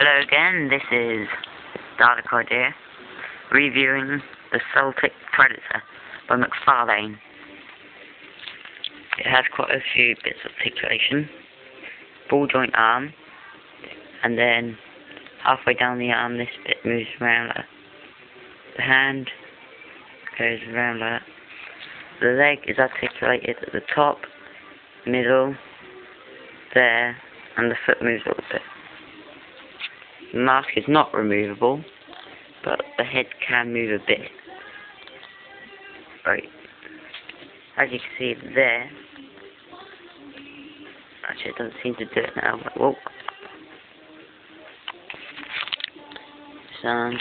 Hello again, this is Dalek Idea, reviewing the Celtic Predator by McFarlane. It has quite a few bits of articulation, ball joint arm, and then halfway down the arm this bit moves around like the hand goes around like the leg is articulated at the top, middle, there, and the foot moves a little bit. Mask is not removable, but the head can move a bit. Right. As you can see there, actually it doesn't seem to do it now, but whoa. So, um,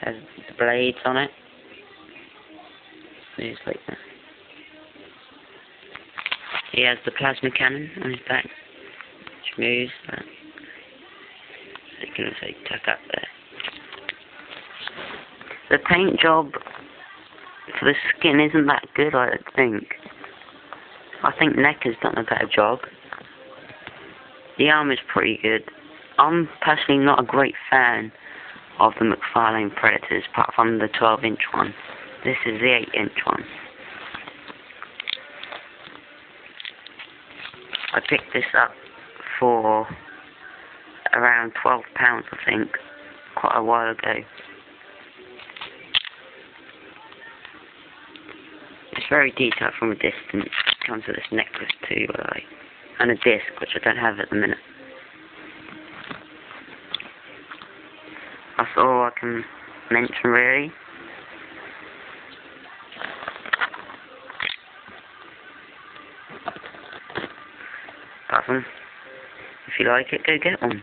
has the blades on it. Moves like that. He has the plasma cannon on his back, which moves. That can say tuck up there. The paint job for the skin isn't that good, I think. I think NECA has done a better job. The arm is pretty good. I'm personally not a great fan of the McFarlane Predators, apart from the 12 inch one. This is the 8 inch one. I picked this up for around £12, I think, quite a while ago. It's very detailed from a distance. It comes with this necklace too, by and a disc, which I don't have at the minute. That's all I can mention, really. Awesome. If you like it, go get one.